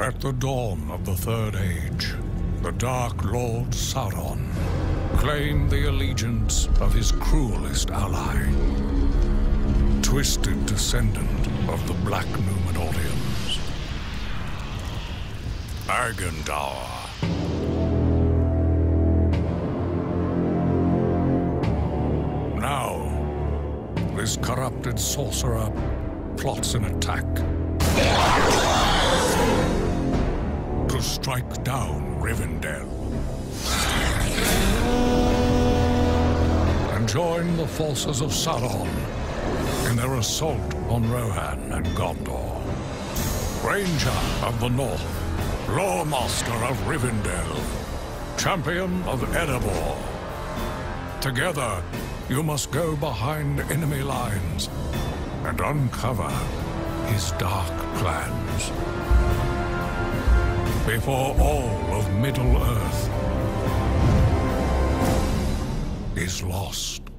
At the dawn of the Third Age, the Dark Lord Sauron claimed the allegiance of his cruelest ally, twisted descendant of the Black Númenóreans, Agandaûr. Now, this corrupted sorcerer plots an attack strike down Rivendell and join the forces of Sauron in their assault on Rohan and Gondor. Ranger of the North, Loremaster of Rivendell, Champion of Erebor. Together, you must go behind enemy lines and uncover his dark plans. Before all of Middle-earth is lost.